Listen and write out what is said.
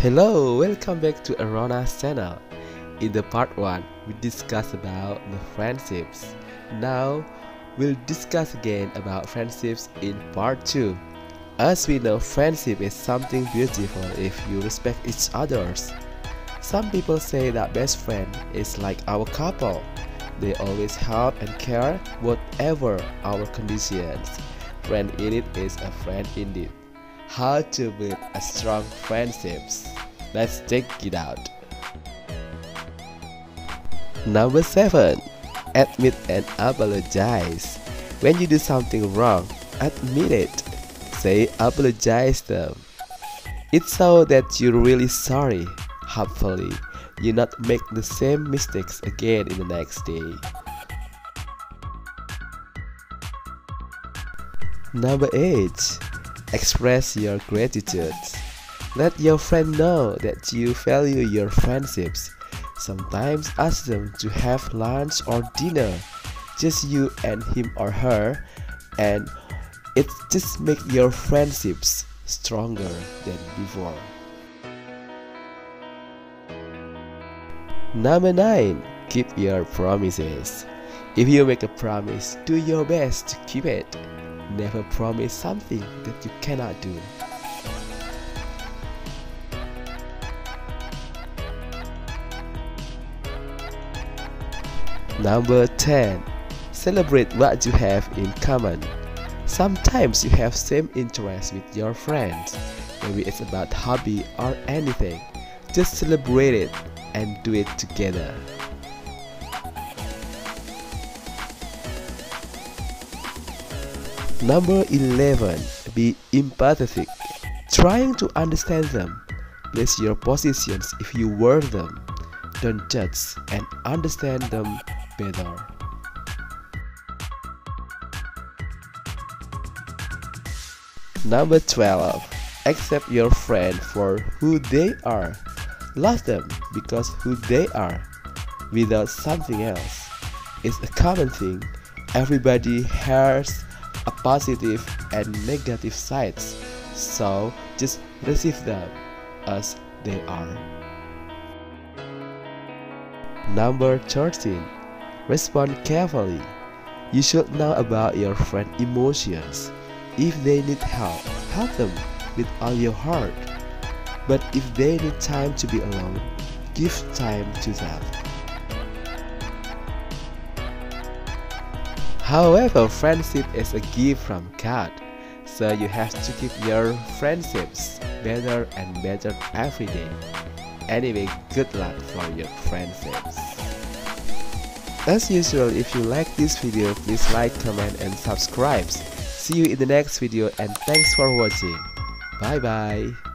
Hello, welcome back to AroundUs channel. In the part 1, we discussed about the friendships. Now, we'll discuss again about friendships in part 2. As we know, friendship is something beautiful if you respect each others. Some people say that best friend is like our couple. They always help and care whatever our conditions. Friend in it is a friend indeed. How to build a strong friendships. Let's check it out. Number 7. Admit and apologize. When you do something wrong, admit it. Say apologize them. It's so that you're really sorry. Hopefully, you not make the same mistakes again in the next day. Number 8. Express your gratitude. Let your friend know that you value your friendships. Sometimes ask them to have lunch or dinner, just you and him or her, and it just make your friendships stronger than before. Number 9. Keep your promises. If you make a promise, do your best to keep it. Never promise something that you cannot do. Number 10. Celebrate what you have in common. Sometimes you have same interests with your friends. Maybe it's about hobby or anything. Just celebrate it and do it together. Number 11. Be empathetic. Trying to understand them. Place your positions if you were them. Don't judge and understand them better. Number 12. Accept your friend for who they are. Love them because who they are, without something else. It's a common thing. Everybody has positive and negative sides, so just receive them as they are. Number 13. Respond carefully. You should know about your friend's emotions. If they need help, help them with all your heart. But if they need time to be alone, give time to them. However, friendship is a gift from God, so you have to keep your friendships better and better every day. Anyway, good luck for your friendships. As usual, if you like this video, please like, comment, and subscribe. See you in the next video and thanks for watching. Bye bye.